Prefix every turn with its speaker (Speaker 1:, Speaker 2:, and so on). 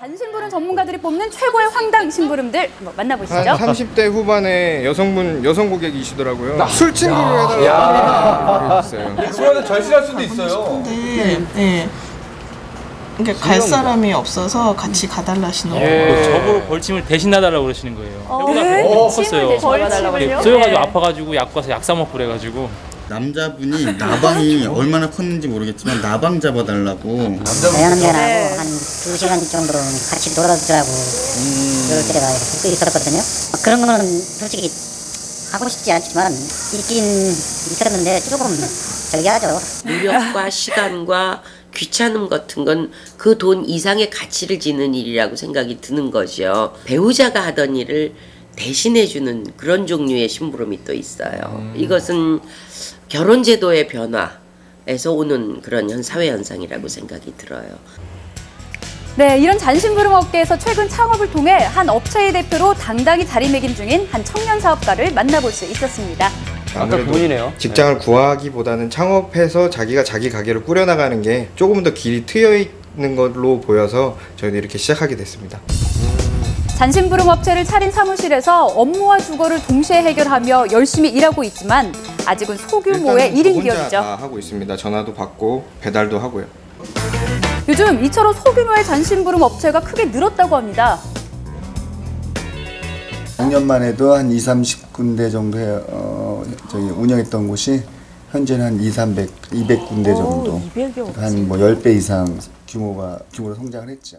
Speaker 1: 단심부름 전문가들이 뽑는 최고의 황당 심부름들 한번 만나보시죠.
Speaker 2: 한 30대 후반에 여성분 여성 고객이시더라고요. 술 친구를 해달라고 했어요.
Speaker 3: 그거는 절실할 수도 있어요.
Speaker 4: 네. 네. 그러니까 갈 사람이 없어서 같이 가달라 시는
Speaker 5: 어,
Speaker 4: 거예요.
Speaker 5: 저보고 벌침을 대신하달라고 그러시는 거예요. 해보다
Speaker 1: 네?
Speaker 5: 컸어요.
Speaker 1: 벌침을요?
Speaker 5: 쏘여가지고 아파가지고 약 가서 약 사 먹고 그래가지고
Speaker 6: 남자분이 나방이 얼마나 컸는지 모르겠지만 나방 잡아달라고
Speaker 7: 대한민국하고
Speaker 1: 네.
Speaker 7: 한두 시간 정도로 같이 놀아주더라고 그럴 때가 꽤 있었거든요. 그런 거는 솔직히 하고 싶지 않지만 있긴 있었는데 조금 저기 하죠.
Speaker 8: 노력과 시간과 귀찮음 같은 건 그 돈 이상의 가치를 지는 일이라고 생각이 드는 거죠. 배우자가 하던 일을 대신해주는 그런 종류의 심부름이 또 있어요. 이것은 결혼 제도의 변화에서 오는 그런 현 사회 현상이라고 생각이 들어요.
Speaker 1: 네, 이런 잔심부름 업계에서 최근 창업을 통해 한 업체의 대표로 당당히 자리매김 중인 한 청년 사업가를 만나볼 수 있었습니다.
Speaker 2: 아무래도
Speaker 3: 그분이네요.
Speaker 2: 직장을 구하기보다는 창업해서 자기가 자기 가게를 꾸려나가는 게 조금 더 길이 트여 있는 걸로 보여서 저희는 이렇게 시작하게 됐습니다.
Speaker 1: 잔심부름 업체를 차린 사무실에서 업무와 주거를 동시에 해결하며 열심히 일하고 있지만 아직은 소규모의
Speaker 2: 일단은
Speaker 1: 일인
Speaker 2: 저 혼자
Speaker 1: 기업이죠.
Speaker 2: 다 하고 있습니다. 전화도 받고 배달도 하고요.
Speaker 1: 요즘 이처럼 소규모의 잔심부름 업체가 크게 늘었다고 합니다.
Speaker 9: 작년만 해도 한 2, 30군데 정도 해, 어, 저기 운영했던 곳이 현재는 한 2, 300, 200군데 정도. 한 뭐 10배 이상 규모가 규모로 성장을 했죠.